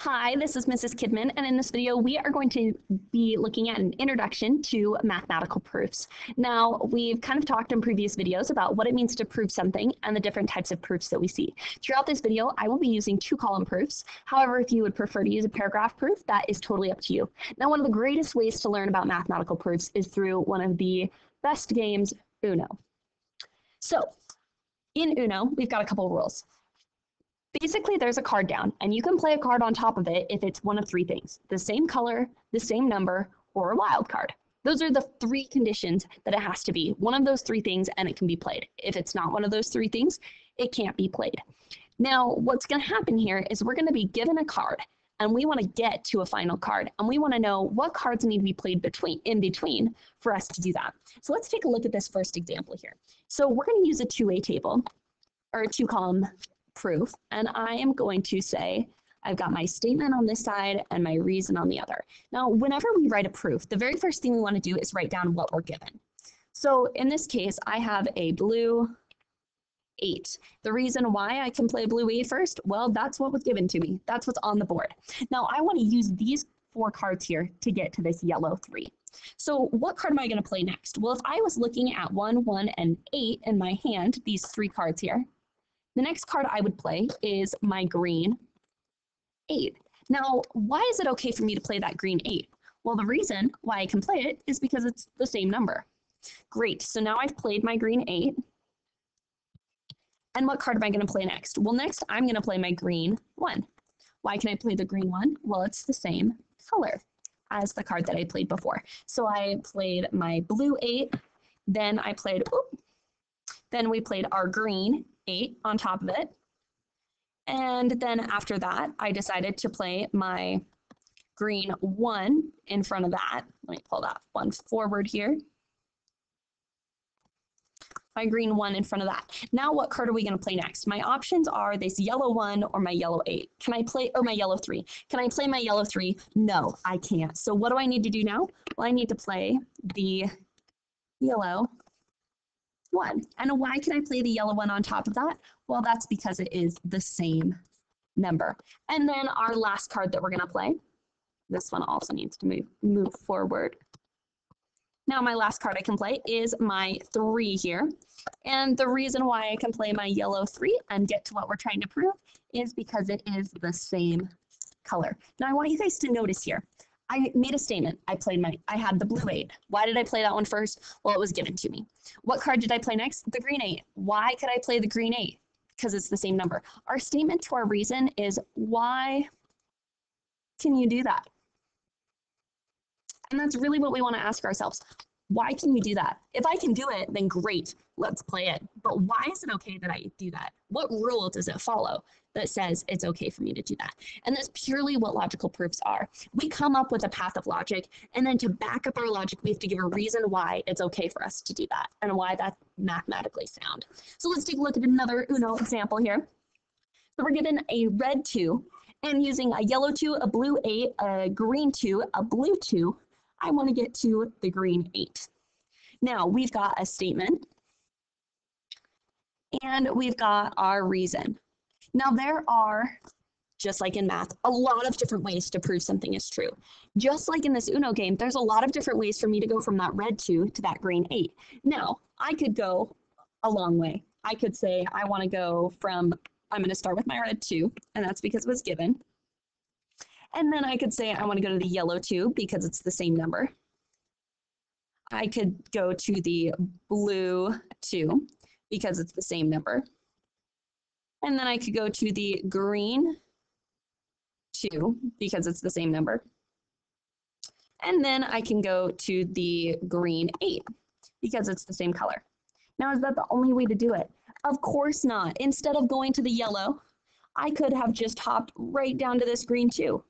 Hi, this is Mrs. Kidman, and in this video, we are going to be looking at an introduction to mathematical proofs. Now, we've kind of talked in previous videos about what it means to prove something and the different types of proofs that we see. Throughout this video, I will be using two-column proofs. However, if you would prefer to use a paragraph proof, that is totally up to you. Now, one of the greatest ways to learn about mathematical proofs is through one of the best games, Uno. So, in Uno, we've got a couple rules basically there's a card down and you can play a card on top of it if it's one of three things the same color the same number or a wild card. Those are the three conditions that it has to be. One of those three things and it can be played. If it's not one of those three things it can't be played. Now what's going to happen here is we're going to be given a card and we want to get to a final card and we want to know what cards need to be played between in between for us to do that. So let's take a look at this first example here. So we're going to use a two-way table or a two column proof. And I am going to say, I've got my statement on this side and my reason on the other. Now, whenever we write a proof, the very first thing we want to do is write down what we're given. So in this case, I have a blue 8. The reason why I can play blue 8 first, well, that's what was given to me. That's what's on the board. Now, I want to use these four cards here to get to this yellow 3. So what card am I going to play next? Well, if I was looking at 1, 1, and 8 in my hand, these three cards here, the next card I would play is my green eight. Now, why is it okay for me to play that green eight? Well, the reason why I can play it is because it's the same number. Great, so now I've played my green eight. And what card am I gonna play next? Well, next I'm gonna play my green one. Why can I play the green one? Well, it's the same color as the card that I played before. So I played my blue eight, then I played, then we played our green eight on top of it. And then after that, I decided to play my green one in front of that. Let me pull that one forward here. My green one in front of that. Now what card are we going to play next? My options are this yellow one or my yellow eight. Can I play, or my yellow three? Can I play my yellow three? No, I can't. So what do I need to do now? Well, I need to play the yellow one. And why can I play the yellow one on top of that? Well, that's because it is the same number. And then our last card that we're going to play, this one also needs to move, move forward. Now my last card I can play is my three here. And the reason why I can play my yellow three and get to what we're trying to prove is because it is the same color. Now I want you guys to notice here, I made a statement. I played my, I had the blue eight. Why did I play that one first? Well, it was given to me. What card did I play next? The green eight. Why could I play the green eight? Because it's the same number. Our statement to our reason is why can you do that? And that's really what we want to ask ourselves. Why can you do that? If I can do it, then great, let's play it. But why is it okay that I do that? What rule does it follow that says it's okay for me to do that? And that's purely what logical proofs are. We come up with a path of logic, and then to back up our logic, we have to give a reason why it's okay for us to do that and why that's mathematically sound. So let's take a look at another Uno example here. So we're given a red 2, and using a yellow 2, a blue 8, a green 2, a blue 2, I want to get to the green 8. Now, we've got a statement, and we've got our reason. Now, there are, just like in math, a lot of different ways to prove something is true. Just like in this Uno game, there's a lot of different ways for me to go from that red 2 to that green 8. Now, I could go a long way. I could say I want to go from, I'm going to start with my red 2, and that's because it was given. And then I could say I want to go to the yellow 2 because it's the same number. I could go to the blue 2 because it's the same number. And then I could go to the green 2 because it's the same number. And then I can go to the green 8 because it's the same color. Now, is that the only way to do it? Of course not. Instead of going to the yellow, I could have just hopped right down to this green 2.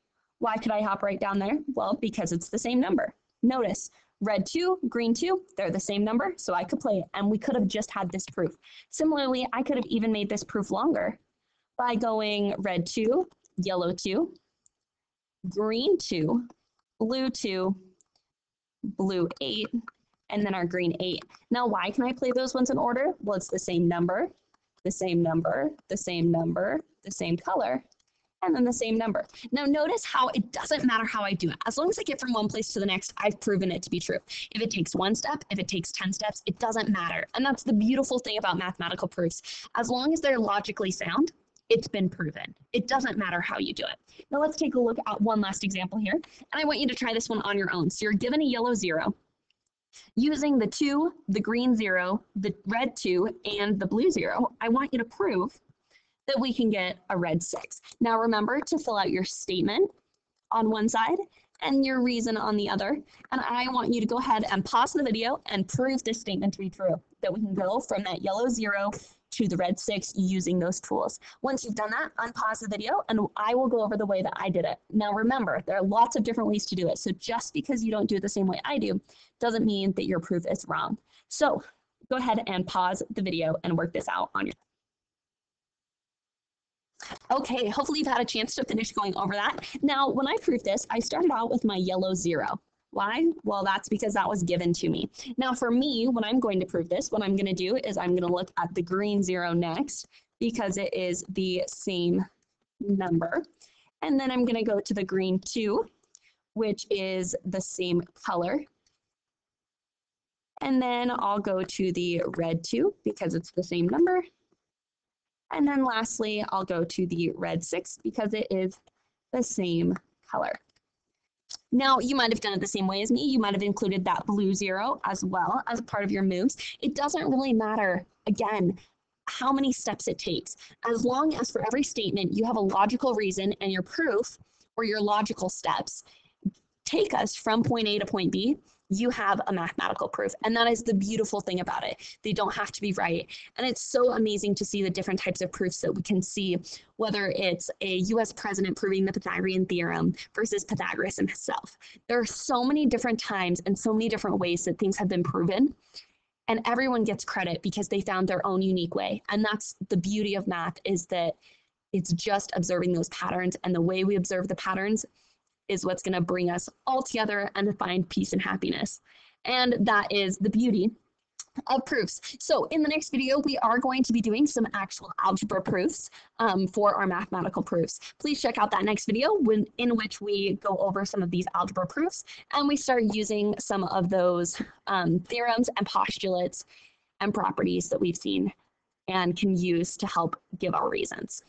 Why could I hop right down there? Well, because it's the same number. Notice, red 2, green 2, they're the same number, so I could play it, and we could have just had this proof. Similarly, I could have even made this proof longer by going red 2, yellow 2, green 2, blue 2, blue 8, and then our green 8. Now, why can I play those ones in order? Well, it's the same number, the same number, the same number, the same color, and then the same number. Now notice how it doesn't matter how I do it. As long as I get from one place to the next, I've proven it to be true. If it takes one step, if it takes 10 steps, it doesn't matter. And that's the beautiful thing about mathematical proofs. As long as they're logically sound, it's been proven. It doesn't matter how you do it. Now let's take a look at one last example here. And I want you to try this one on your own. So you're given a yellow zero. Using the two, the green zero, the red two, and the blue zero, I want you to prove that we can get a red six. Now remember to fill out your statement on one side and your reason on the other. And I want you to go ahead and pause the video and prove this statement to be true, that we can go from that yellow zero to the red six using those tools. Once you've done that, unpause the video and I will go over the way that I did it. Now remember, there are lots of different ways to do it. So just because you don't do it the same way I do, doesn't mean that your proof is wrong. So go ahead and pause the video and work this out on your Okay, hopefully you've had a chance to finish going over that. Now, when I proved this, I started out with my yellow zero. Why? Well, that's because that was given to me. Now, for me, when I'm going to prove this, what I'm going to do is I'm going to look at the green zero next because it is the same number. And then I'm going to go to the green two, which is the same color. And then I'll go to the red two because it's the same number. And then lastly, I'll go to the red six because it is the same color. Now, you might have done it the same way as me. You might have included that blue zero as well as part of your moves. It doesn't really matter, again, how many steps it takes. As long as for every statement you have a logical reason and your proof or your logical steps take us from point A to point B, you have a mathematical proof. And that is the beautiful thing about it. They don't have to be right. And it's so amazing to see the different types of proofs that we can see, whether it's a US president proving the Pythagorean theorem versus Pythagoras himself. There are so many different times and so many different ways that things have been proven. And everyone gets credit because they found their own unique way. And that's the beauty of math is that it's just observing those patterns and the way we observe the patterns is what's going to bring us all together and find peace and happiness. And that is the beauty of proofs. So in the next video, we are going to be doing some actual algebra proofs um, for our mathematical proofs. Please check out that next video when, in which we go over some of these algebra proofs and we start using some of those um, theorems and postulates and properties that we've seen and can use to help give our reasons.